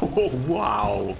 Oh, wow.